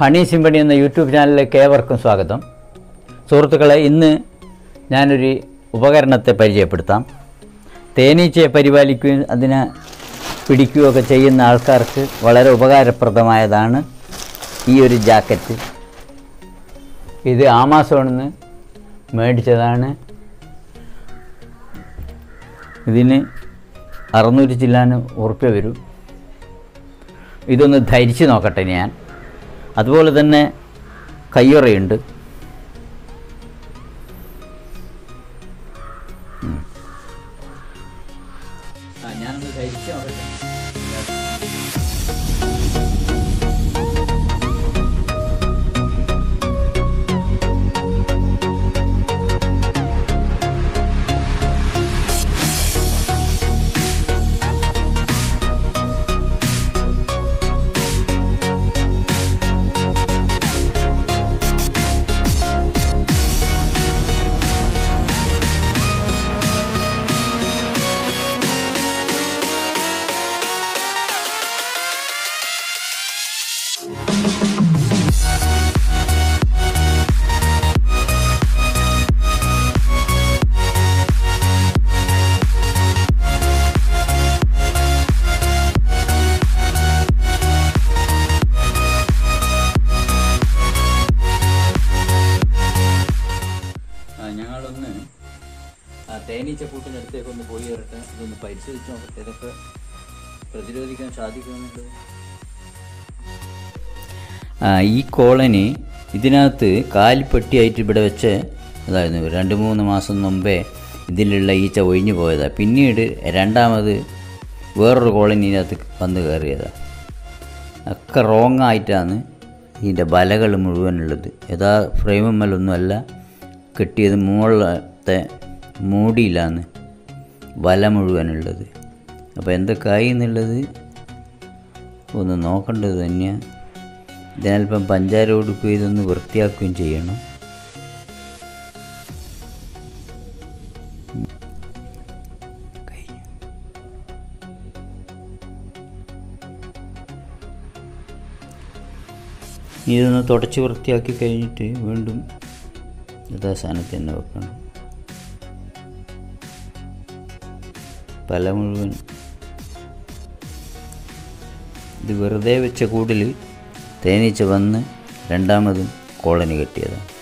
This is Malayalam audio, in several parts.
ഹണി സിംബണി എന്ന യൂട്യൂബ് ചാനലിലേക്ക് ഏവർക്കും സ്വാഗതം. സുഹൃത്തുക്കളെ ഇന്ന് ഞാനൊരു ഉപകരണത്തെ പരിചയപ്പെടുത്താം. തേനീച്ചയെ പരിപാലിക്കുകയും അതിനെ പിടിക്കുകയൊക്കെ ചെയ്യുന്ന ആൾക്കാർക്ക് വളരെ ഉപകാരപ്രദമായതാണ് ഈ ഒരു ജാക്കറ്റ്. ഇത് ആമാസോണിൽ നിന്ന് മേടിച്ചതാണ്. ഇതിന് അറുന്നൂറ്റി ചില്ലാന് ഉറുപ്പ്യ വരും. ഇതൊന്ന് ധരിച്ച് നോക്കട്ടെ ഞാൻ. അതുപോലെ തന്നെ കയ്യുറയുണ്ട്. ഞാനൊന്ന് ധരിച്ച് ആ തേനീച്ച കൂട്ടിനടുത്തേക്ക് ഒന്ന് പോയി വരട്ടെ. ഇതൊന്ന് പരിശോധിച്ച് നോക്കട്ടെ. ഇതൊക്കെ പ്രതിരോധിക്കാൻ സാധിക്കുമെന്നുള്ളത് ഈ കോളനി ഇതിനകത്ത് കാലിപ്പെട്ടിയായിട്ട് ഇവിടെ വെച്ച് അതായിരുന്നു രണ്ട് മൂന്ന് മാസം മുമ്പേ ഇതിലുള്ള ഈച്ച ഒഴിഞ്ഞു പോയതാണ് പിന്നീട് രണ്ടാമത് വേറൊരു കോളനി ഇതിനകത്ത് വന്ന് കയറിയതാണ് ഒക്കെ റോങ് ആയിട്ടാണ് ഇതിന്റെ ബലകൾ മുഴുവനുള്ളത്. യഥാ ഫ്രെയിമുമ്മലൊന്നുമല്ല കെട്ടിയത് മുകളിലത്തെ മൂടിയിലാണ് വല മുഴുവനുള്ളത്. അപ്പോൾ എന്തൊക്കെയായി എന്നുള്ളത് ഒന്ന് നോക്കേണ്ടത് തന്നെയാണ് ഇതിനൽപ്പം പഞ്ചാര ഉടുപ്പ് ഇതൊന്ന് വൃത്തിയാക്കുകയും ചെയ്യണം. ഇതൊന്ന് തുടച്ച് വൃത്തിയാക്കി കഴിഞ്ഞിട്ട് വീണ്ടും യഥാസ്ഥാനത്ത് തന്നെ വെക്കണം. പല മുഴുവൻ. ഇത് വെറുതെ വെച്ച കൂടിൽ തേനീച്ച വന്ന് രണ്ടാമതും കോളനി കെട്ടിയതാണ്.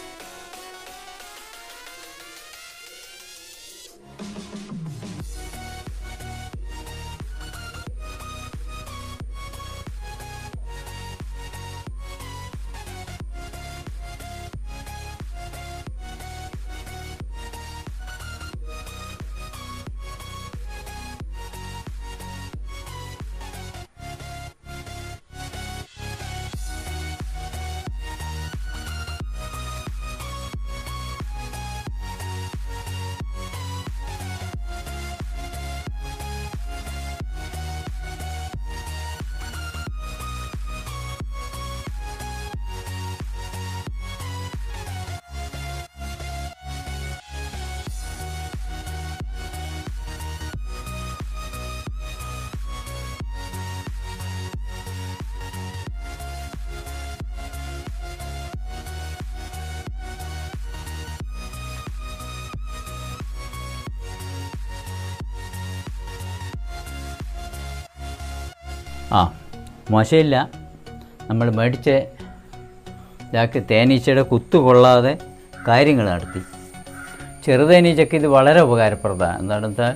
ആ മോശമില്ല. നമ്മൾ മേടിച്ച ഇതാക്കി തേനീച്ചയുടെ കുത്തു കൊള്ളാതെ കാര്യങ്ങൾ നടത്തി. ചെറുതേനീച്ചയ്ക്ക് ഇത് വളരെ ഉപകാരപ്രദമാണ്. എന്താണെന്ന് വെച്ചാൽ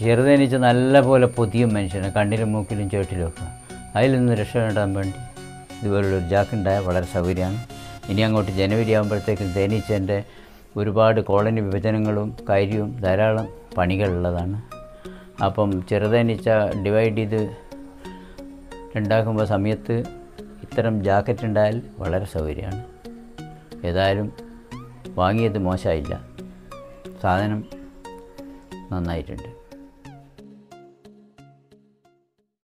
ചെറുതേനീച്ച നല്ലപോലെ പൊതിയും മനുഷ്യനെ കണ്ണിലും മൂക്കിലും ചേട്ടിലും ഒക്കെ. അതിൽ നിന്ന് രക്ഷപ്പെടാൻ വേണ്ടി ഇതുപോലുള്ളൊരു ജാക്കുണ്ടായ വളരെ സൗകര്യമാണ്. ഇനി അങ്ങോട്ട് ജനുവരി ആകുമ്പോഴത്തേക്കും തേനീച്ചേന്റെ ഒരുപാട് കോളനി വിഭജനങ്ങളും കാര്യവും ധാരാളം പണികളുള്ളതാണ്. അപ്പം ചെറുതേനീച്ച ഡിവൈഡ് ചെയ്ത് ഉണ്ടാക്കുമ്പോൾ സമയത്ത് ഇത്തരം ജാക്കറ്റ് ഉണ്ടായാൽ വളരെ സൗകര്യമാണ്. ഏതായാലും വാങ്ങിയത് മോശമായില്ല. സാധനം നന്നായിട്ടുണ്ട്.